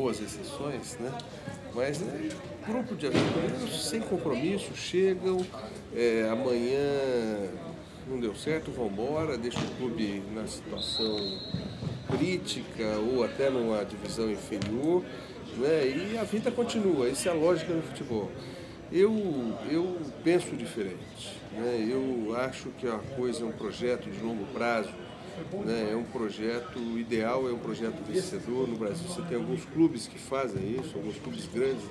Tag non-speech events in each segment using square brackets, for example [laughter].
boas exceções, né? Mas é grupo de aventureiros sem compromisso, chegam, é, amanhã não deu certo, vão embora, deixam o clube na situação crítica ou até numa divisão inferior, né? e a vida continua, essa é a lógica do futebol. Eu, eu penso diferente, né? eu acho que a coisa é um projeto de longo prazo, né? é um projeto ideal, é um projeto vencedor. No Brasil você tem alguns clubes que fazem isso, alguns clubes grandes,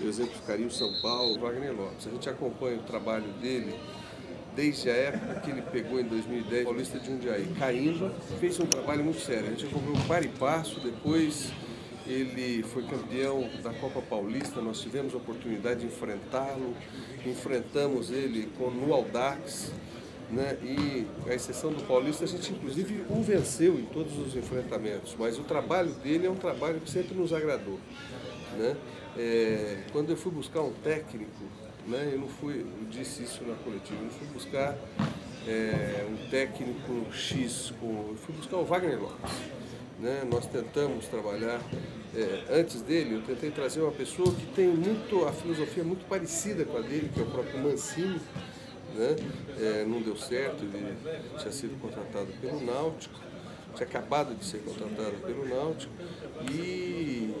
eu exemplificaria o São Paulo, o Wagner Lopes. A gente acompanha o trabalho dele desde a época que ele pegou em 2010 Paulista de Jundiaí, caindo, fez um trabalho muito sério. A gente acompanhou par e passo, depois ele foi campeão da Copa Paulista, nós tivemos a oportunidade de enfrentá-lo, enfrentamos ele no Aldax, né? e a exceção do Paulista, a gente inclusive o venceu em todos os enfrentamentos, mas o trabalho dele é um trabalho que sempre nos agradou. Né? É, quando eu fui buscar um técnico, né, eu não fui, eu disse isso na coletiva, eu não fui buscar é, um técnico X, com, eu fui buscar o Wagner Lopes. Né? Nós tentamos trabalhar, é, antes dele, eu tentei trazer uma pessoa que tem muito, a filosofia muito parecida com a dele, que é o próprio Mancini, né? É, não deu certo, ele tinha sido contratado pelo Náutico, tinha acabado de ser contratado pelo Náutico, e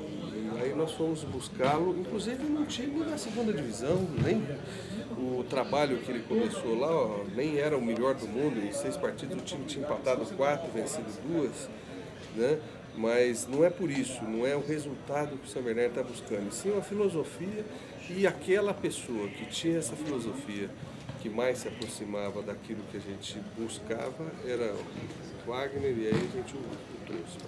aí nós fomos buscá-lo, inclusive num time da segunda divisão, nem o trabalho que ele começou lá ó, nem era o melhor do mundo, em seis partidas o time tinha empatado quatro, vencido duas, né? mas não é por isso, não é o resultado que o São Bernardo está buscando, sim uma filosofia e aquela pessoa que tinha essa filosofia que mais se aproximava daquilo que a gente buscava era o Wagner e aí a gente o, trouxe.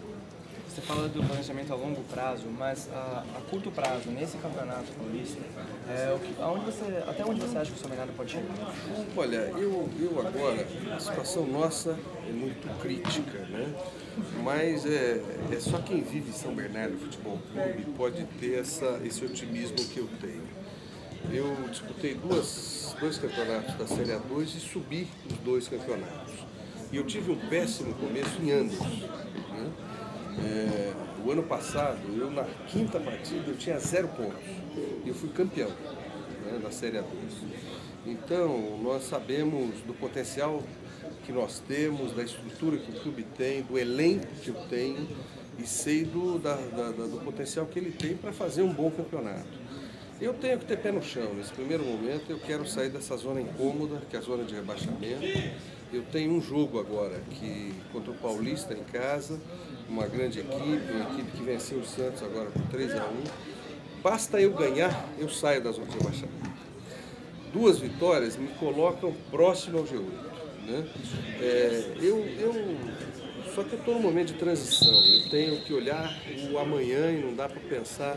Você fala do planejamento a longo prazo, mas a, a curto prazo, nesse campeonato paulista, é, aonde você, até onde você acha que o São Bernardo pode chegar? Olha, eu, eu agora, a situação nossa é muito crítica, né? Mas é, é só quem vive São Bernardo Futebol Clube pode ter essa, esse otimismo que eu tenho. Eu disputei duas, dois campeonatos da Série A2 e subi os dois campeonatos. E eu tive um péssimo começo em anos. Né? É, o ano passado, eu na quinta partida, eu tinha zero pontos. E eu fui campeão né, da Série A2. Então, nós sabemos do potencial que nós temos, da estrutura que o clube tem, do elenco que eu tenho e sei do, da, da, do potencial que ele tem para fazer um bom campeonato. Eu tenho que ter pé no chão. Nesse primeiro momento, eu quero sair dessa zona incômoda, que é a zona de rebaixamento. Eu tenho um jogo agora que contra o Paulista em casa, uma grande equipe, uma equipe que venceu o Santos agora por 3 a 1. Basta eu ganhar, eu saio da zona de rebaixamento. Duas vitórias me colocam próximo ao G8. Né? É, eu, eu, só que eu estou num momento de transição. Eu tenho que olhar o amanhã e não dá para pensar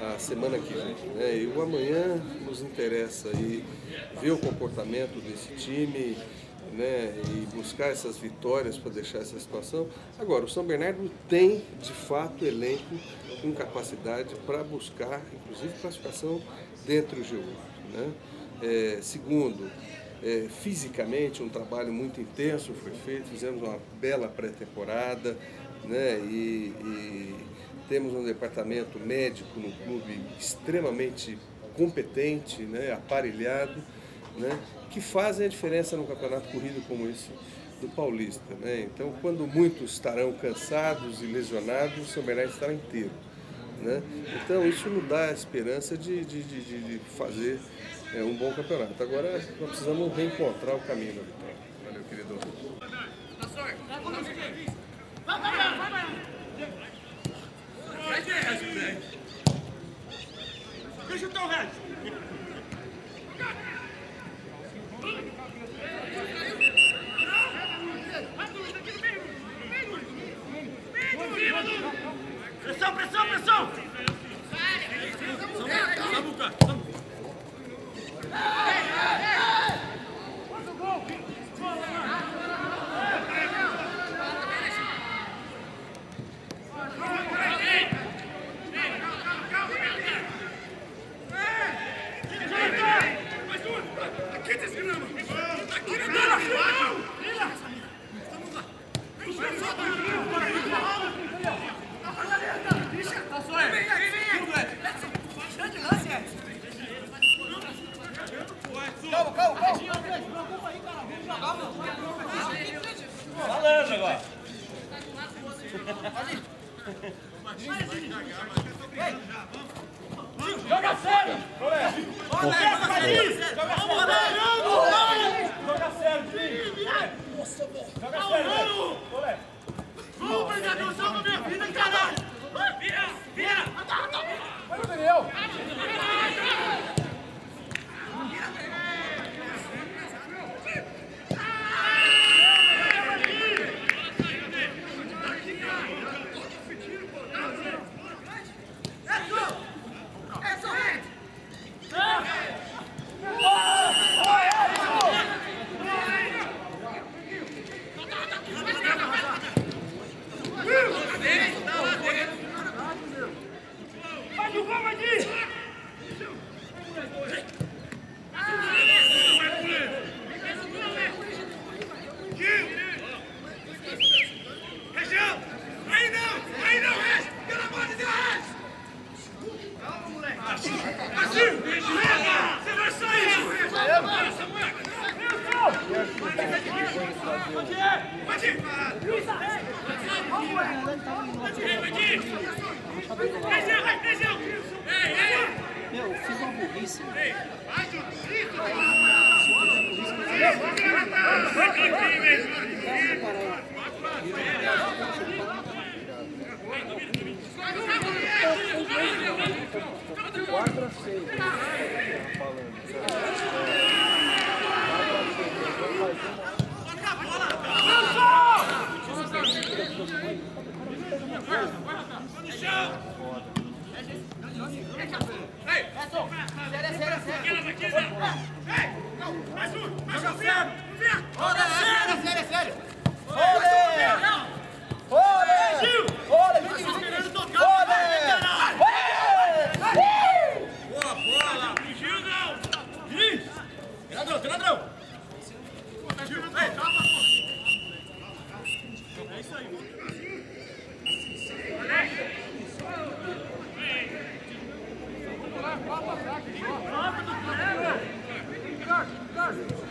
a semana que vem. Né? E o amanhã nos interessa e ver o comportamento desse time né? e buscar essas vitórias para deixar essa situação. Agora, o São Bernardo tem, de fato, elenco com capacidade para buscar, inclusive, classificação dentro do G8. Né? É, segundo, é, fisicamente, um trabalho muito intenso foi feito, fizemos uma bela pré-temporada né? e, e temos um departamento médico no clube extremamente competente, né, aparelhado, né, que fazem a diferença num campeonato corrido como esse do Paulista. Né? Então, quando muitos estarão cansados e lesionados, o São Bernardo estará inteiro. Né? Então, isso nos dá a esperança de, de, de, de fazer é, um bom campeonato. Agora, nós precisamos reencontrar o caminho da vitória. Valeu, querido. Deixa o teu resto. Pressão, pressão, pressão! negócio. Joga sério! Joga sério! Joga sério! Joga sério! Vamos perder a noção minha vida! Vira! Vira! Vai, Daniel! Caralho! Gracias.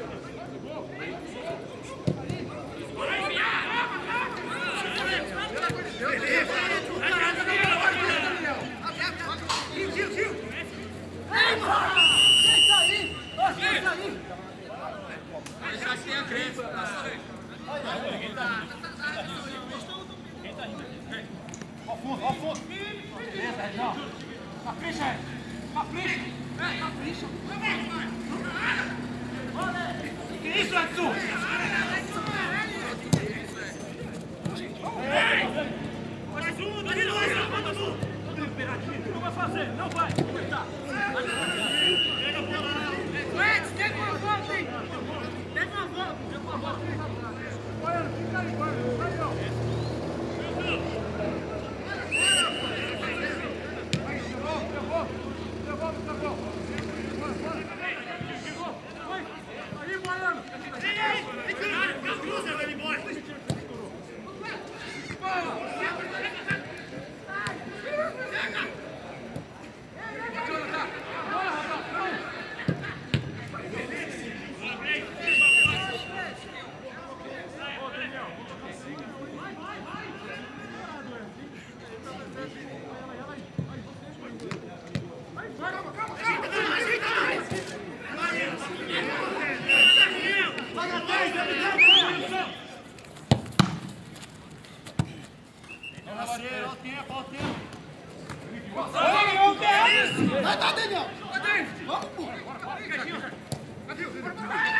tempo, olha o tempo. Vai, dar Daniel. Vai, David. Vamos, pô. Bora, bora. Bora, bora.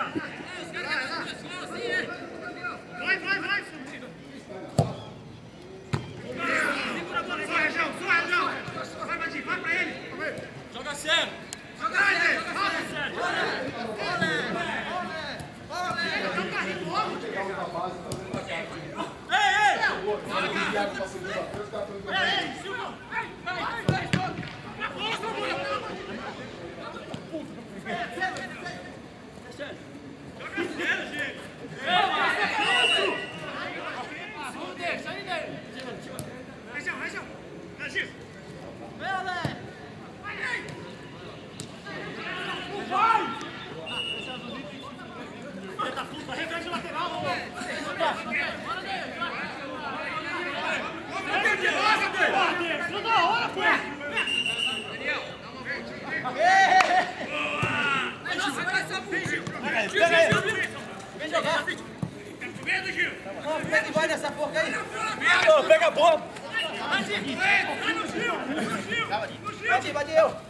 up. [laughs] Vai de eu!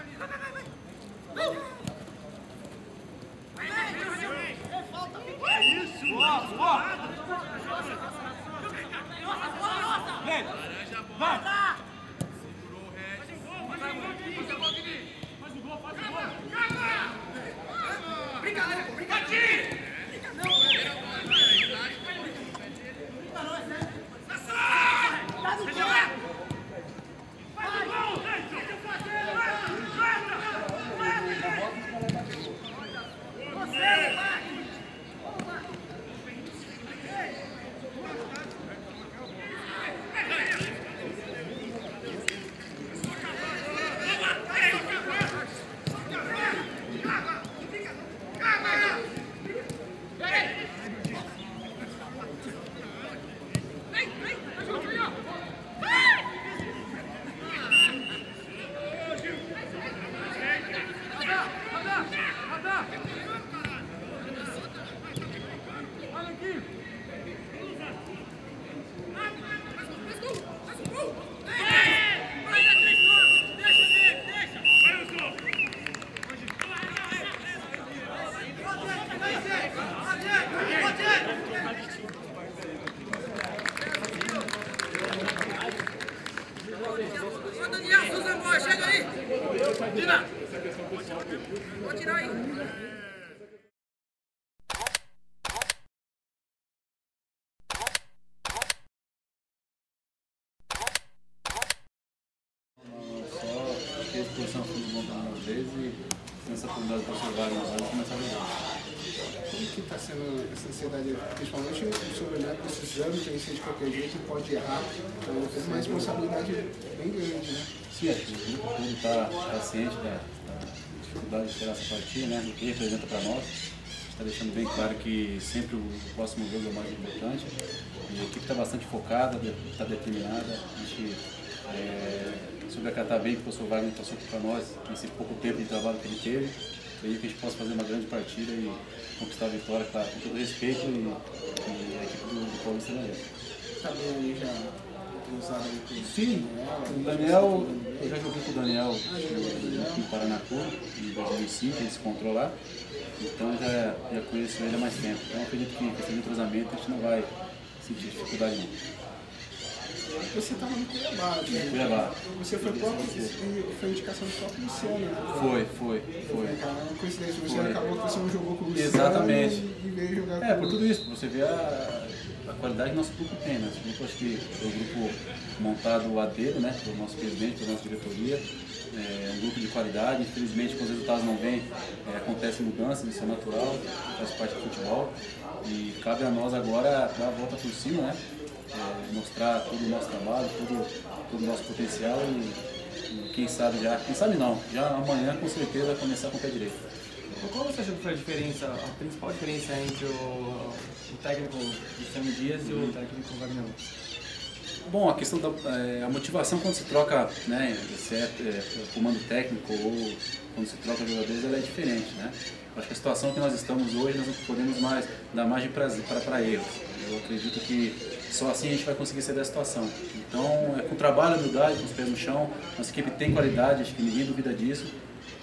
exposição ao futebol pela primeira vez e nessa oportunidade para observar na hora começar a jogar. Como que está sendo essa ansiedade, principalmente o senhor olhar para esses exames que a gente de qualquer jeito pode errar, então é uma responsabilidade bem grande, né? Sim, acho que o todo está tá ciente da, da dificuldade de tirar essa partida, né, do que representa para nós. Está deixando bem claro que sempre o próximo jogo é o mais importante. E a equipe está bastante focada, está determinada. A gente é, soube acatar bem que o professor Wagner passou para nós nesse pouco tempo de trabalho que ele teve. Creio que a gente possa fazer uma grande partida e conquistar a vitória, claro, com todo respeito e, e a equipe do, do Paulista merece. Está bem aí já aí com Sim, o Daniel, eu já joguei com o Daniel no- em Paranacu, em 2005, ele se controlar, então já, já conheço ele há mais tempo. Então acredito que questão de entrosamento a gente não vai sentir dificuldade não. Você estava no Cuiabá, né? Cuiabá. Você foi, próprio, foi indicação do próprio Luciano, né? Foi, foi, foi. É, uma coincidência, o Luciano Foi. acabou que você não jogou com o Luciano Exatamente. e, e veio jogar É, por tudo isso, você vê a, a qualidade que nosso grupo tem, né? Esse grupo acho que é um grupo montado a dedo, né? Pelo nosso presidente, pela nossa diretoria. É um grupo de qualidade, infelizmente quando os resultados não vêm, é, acontece mudanças, isso é natural, faz parte do futebol. E cabe a nós agora dar a volta por cima, né? É, mostrar todo o nosso trabalho, todo, todo o nosso potencial e, e quem sabe já, quem sabe não, já amanhã com certeza vai começar com o pé direito. Qual você achou que foi a diferença, a principal diferença entre o, o técnico Luciano Dias e o técnico Wagner? Bom, a questão da é, a motivação quando se troca, né, se é, é, comando técnico ou quando se troca jogadores, ela é diferente, né? Acho que a situação que nós estamos hoje, nós não podemos mais dar margem para erros. Eu acredito que só assim a gente vai conseguir sair da situação. Então, é com trabalho, humildade, com os pés no chão. Nossa equipe tem qualidade, acho que ninguém duvida disso.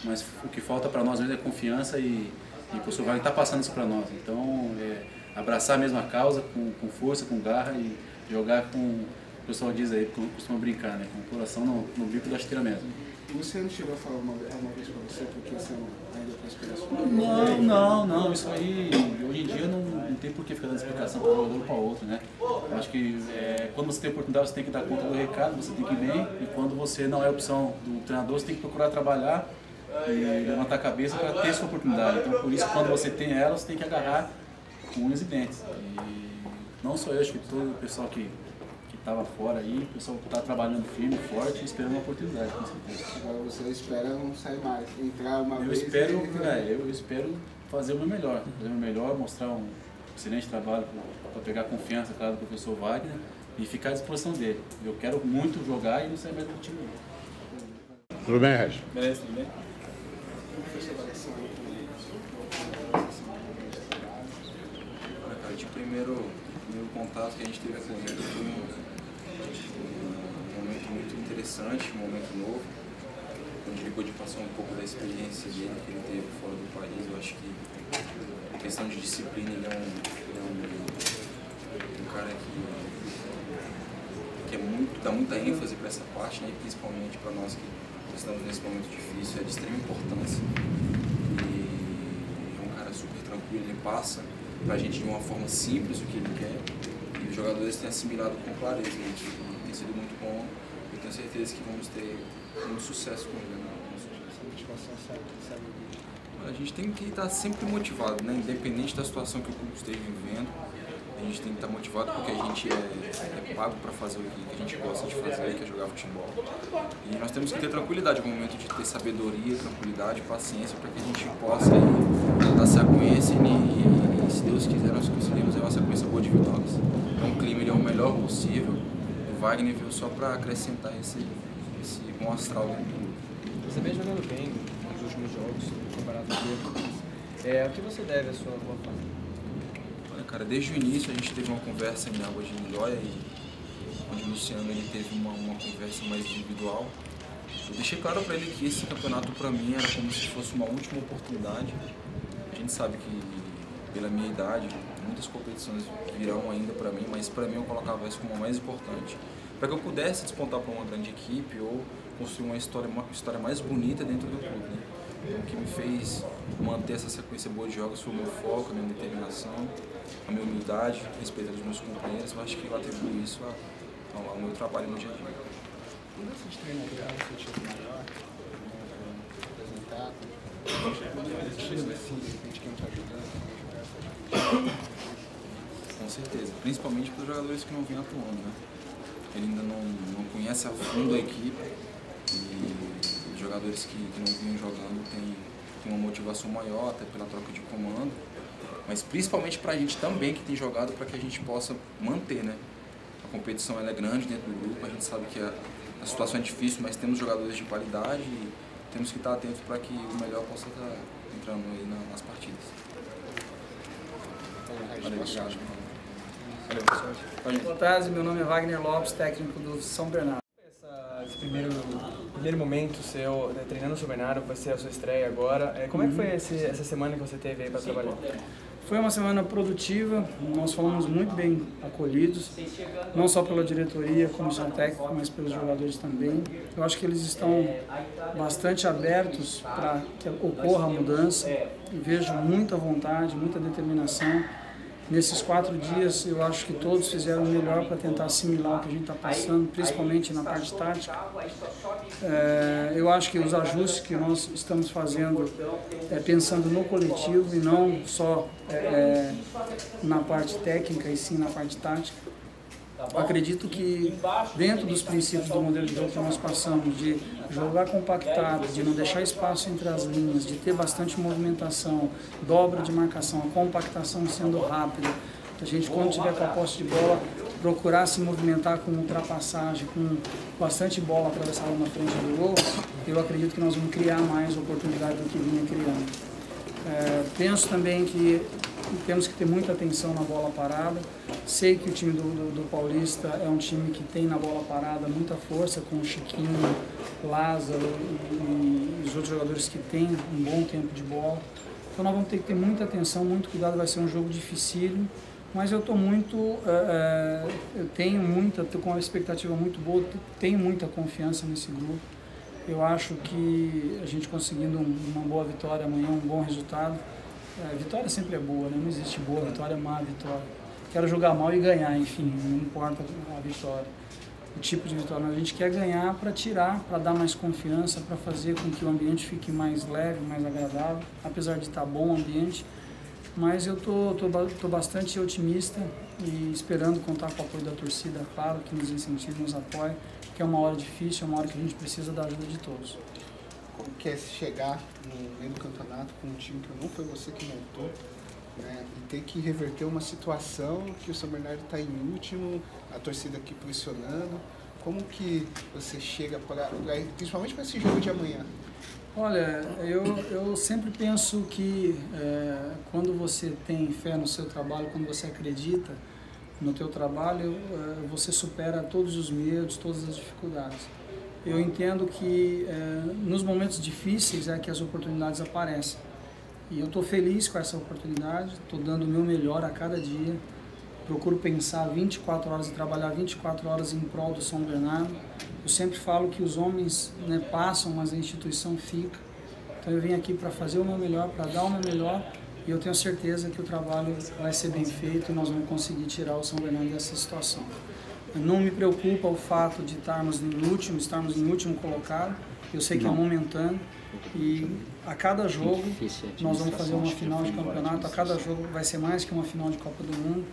Mas o que falta para nós mesmo é confiança e, e o professor Wagner está passando isso para nós. Então, é, abraçar mesmo a causa com, com força, com garra e jogar com, o pessoal diz aí, costuma brincar, né? Com o coração no, no bico da esteira mesmo. O Luciano chegou a falar uma, uma vez pra você porque você ainda tem explicação? Não, não, não, isso aí hoje em dia não, não tem por que explicação para um para outro, né? Eu acho que é, quando você tem oportunidade você tem que dar conta do recado, você tem que ir bem, e quando você não é opção do treinador, você tem que procurar trabalhar e levantar a cabeça para ter essa oportunidade. Então por isso quando você tem ela, você tem que agarrar com unhas e dentes. E não só eu, acho que todo o pessoal que estava fora aí, o pessoal que está trabalhando firme, forte, esperando uma oportunidade, com certeza. Agora você espera não sair mais, entrar uma Eu vez espero, e... é, eu espero fazer o meu melhor, fazer o meu melhor, mostrar um, excelente trabalho para pegar confiança claro, do professor Wagner e ficar à disposição dele. Eu quero muito jogar e não sair mais do time. Tudo bem, Regis? Beleza, tudo bem? De primeiro, primeiro contato que a gente teve com ele foi um, um momento muito interessante, um momento novo, onde ele pôde passar um pouco da experiência dele que ele teve fora do país. Eu acho que em questão de disciplina ele é um, ele é um, um cara que, que é muito, dá muita ênfase para essa parte, né, principalmente para nós que estamos nesse momento difícil, é de extrema importância. E é um cara super tranquilo, ele passa para a gente de uma forma simples o que ele quer e os jogadores têm assimilado com clareza e tem sido muito bom. Eu tenho certeza que vamos ter muito sucesso com ele. Né? A gente tem que estar sempre motivado, né? independente da situação que o clube esteja vivendo. A gente tem que estar motivado porque a gente é, é pago para fazer o que a gente gosta de fazer, que é jogar futebol. E nós temos que ter tranquilidade, no momento de ter sabedoria, tranquilidade, paciência, para que a gente possa aí, dar sequência e, e, se Deus quiser, nós conseguimos uma sequência boa de vitórias. Então o clima ele é o melhor possível. O Wagner veio só para acrescentar esse, esse bom astral Você vem jogando bem nos últimos jogos Campeonato Brasileiro. É, o que você deve à sua boa fase? cara, desde o início a gente teve uma conversa em Água de Lindóia e onde o Luciano ele teve uma, uma conversa mais individual. Eu deixei claro para ele que esse campeonato para mim era como se fosse uma última oportunidade. A gente sabe que pela minha idade muitas competições virão ainda para mim, mas para mim eu colocava isso como a mais importante, para que eu pudesse despontar para uma grande equipe ou construir uma história, uma história mais bonita dentro do clube. Né? O que me fez manter essa sequência boa de jogos foi o meu foco, a minha determinação, a minha humildade, respeito dos meus companheiros. Eu acho que eu atribuo isso ao, ao meu trabalho no dia a dia. Mudança de treinador, você tinha maior, apresentado, assim, de repente quem está ajudando, Com certeza, principalmente para os jogadores que não vêm atuando, né? Ele ainda não, não conhece a fundo a equipe jogadores que, que não vinham jogando têm, têm uma motivação maior, até pela troca de comando, mas principalmente para a gente também que tem jogado, para que a gente possa manter, né? A competição ela é grande dentro do grupo, a gente sabe que a, a situação é difícil, mas temos jogadores de qualidade e temos que estar atentos para que o melhor possa estar entrando aí na, nas partidas. Valeu, obrigado. Boa tarde, meu nome é Wagner Lopes, técnico do São Bernardo. Essa, esse primeiro, primeiro momento seu né, treinando o Bernardo, vai ser a sua estreia agora. É, como é que foi esse, essa semana que você teve aí para trabalhar? Foi uma semana produtiva, nós fomos muito bem acolhidos, não só pela diretoria, comissão técnica, mas pelos jogadores também. Eu acho que eles estão bastante abertos para que ocorra a mudança e vejo muita vontade, muita determinação. Nesses quatro dias, eu acho que todos fizeram o melhor para tentar assimilar o que a gente está passando, principalmente na parte tática. É, eu acho que os ajustes que nós estamos fazendo é pensando no coletivo e não só é, é na parte técnica e sim na parte tática. Acredito que dentro dos princípios do modelo de jogo que nós passamos, de jogar compactado, de não deixar espaço entre as linhas, de ter bastante movimentação, dobra de marcação, a compactação sendo rápida, a gente quando tiver com a posse de bola procurar se movimentar com ultrapassagem, com bastante bola atravessada na frente do gol, eu acredito que nós vamos criar mais oportunidade do que vinha criando. É, penso também que temos que ter muita atenção na bola parada. Sei que o time do, do, do, Paulista é um time que tem na bola parada muita força, com o Chiquinho, Lázaro e, e os outros jogadores que têm um bom tempo de bola. Então nós vamos ter que ter muita atenção, muito cuidado, vai ser um jogo dificílimo, mas eu estou muito, é, eu tenho muita, com uma expectativa muito boa, tenho muita confiança nesse grupo. Eu acho que a gente conseguindo uma boa vitória amanhã, um bom resultado, é, vitória sempre é boa, né? não existe boa vitória, má vitória. Quero jogar mal e ganhar, enfim, não importa a vitória. O tipo de vitória, a gente quer ganhar para tirar, para dar mais confiança, para fazer com que o ambiente fique mais leve, mais agradável, apesar de estar tá bom o ambiente. Mas eu tô, tô, tô bastante otimista e esperando contar com o apoio da torcida, claro, que nos incentive, nos apoie, que é uma hora difícil, é uma hora que a gente precisa da ajuda de todos como que é chegar no meio do campeonato com um time que não foi você que montou, né? E ter que reverter uma situação que o São Bernardo está em último, a torcida aqui pressionando. Como que você chega para, principalmente para esse jogo de amanhã? Olha, eu, eu sempre penso que é, quando você tem fé no seu trabalho, quando você acredita no teu trabalho, é, você supera todos os medos, todas as dificuldades. Eu entendo que é, nos momentos difíceis é que as oportunidades aparecem. E eu estou feliz com essa oportunidade, estou dando o meu melhor a cada dia. Procuro pensar 24 horas e trabalhar 24 horas em prol do São Bernardo. Eu sempre falo que os homens né, passam, mas a instituição fica. Então eu vim aqui para fazer o meu melhor, para dar o meu melhor e eu tenho certeza que o trabalho vai ser bem feito e nós vamos conseguir tirar o São Bernardo dessa situação. Não me preocupa o fato de estarmos no último, estarmos em último colocado. Eu sei que é momentâneo e a cada jogo nós vamos fazer uma final de campeonato. A cada jogo vai ser mais que uma final de Copa do Mundo,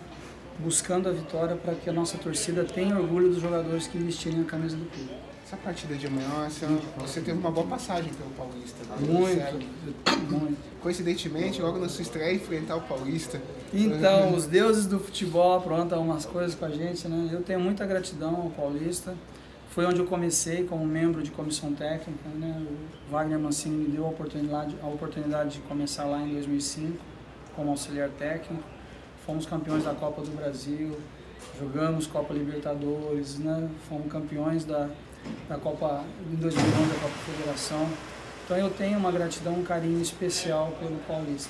buscando a vitória para que a nossa torcida tenha orgulho dos jogadores que vestirem a camisa do clube. Essa partida de amanhã, você teve uma boa passagem pelo Paulista. Né? Muito, muito. Coincidentemente, logo na sua estreia, enfrentar o Paulista. Então, os deuses do futebol aprontam umas coisas com a gente, né? Eu tenho muita gratidão ao Paulista. Foi onde eu comecei como membro de comissão técnica, né? O Wagner Mancini me deu a oportunidade, a oportunidade de começar lá em 2005 como auxiliar técnico. Fomos campeões da Copa do Brasil, jogamos Copa Libertadores, né? Fomos campeões da da Copa em 2011 da Copa Federação. Então eu tenho uma gratidão, um carinho especial pelo Paulista.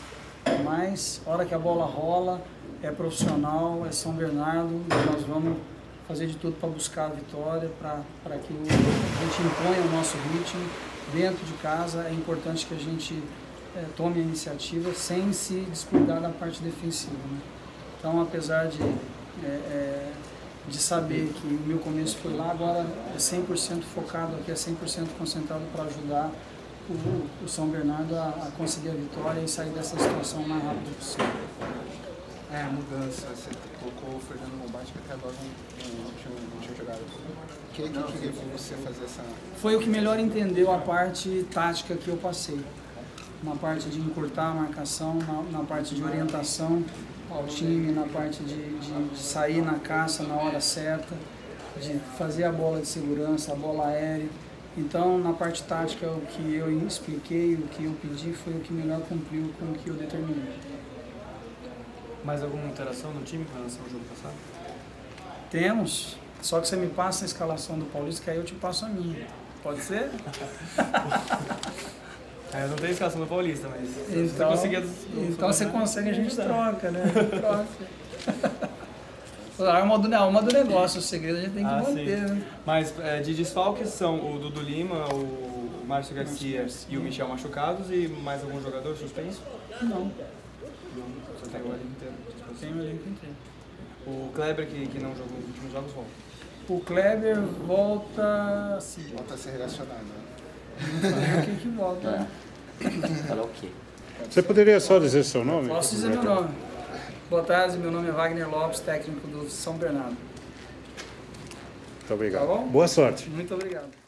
Mas, hora que a bola rola, é profissional, é São Bernardo, e nós vamos fazer de tudo para buscar a vitória, para que a gente imponha o nosso ritmo dentro de casa. É importante que a gente é, tome a iniciativa sem se descuidar da parte defensiva. Né? Então, apesar de é, é, de saber que o meu começo foi lá, agora é 100% focado aqui, é 100% concentrado para ajudar o, o, São Bernardo a, a, conseguir a vitória e sair dessa situação o mais rápido possível. É, a mudança, você colocou o Fernando que até agora não, tinha, jogado. O que, que queria você fazer essa... Foi o que melhor entendeu a parte tática que eu passei. Na parte de encurtar a marcação, na, na parte de orientação, ao time na parte de, de, sair na caça na hora certa, de fazer a bola de segurança, a bola aérea. Então, na parte tática, o que eu expliquei, o que eu pedi foi o que melhor cumpriu com o que eu determinei. Mais alguma interação no time com relação ao jogo passado? Temos, só que você me passa a escalação do Paulista, que aí eu te passo a minha. Pode ser? [laughs] É, eu não tenho escalação do Paulista, mas então. Então você consegue, a gente troca, né? A gente troca. [laughs] A alma do, a alma do negócio, o segredo a gente tem que ah, manter, sim. né? Mas é, de desfalques são o Dudu Lima, o Márcio Garcia e o Michel machucados e mais algum jogador suspenso? Não. Você tem o elenco inteiro? Tem o elenco inteiro. O Kleber, que, que não jogou nos últimos jogos, volta? O Kleber volta... Sim. Volta a ser relacionado, né? Quem que volta, né? Falar o quê? Você poderia só dizer seu nome? Posso dizer meu nome. Boa tarde, meu nome é Wagner Lopes, técnico do São Bernardo. Muito obrigado. Tá Boa sorte. Muito obrigado.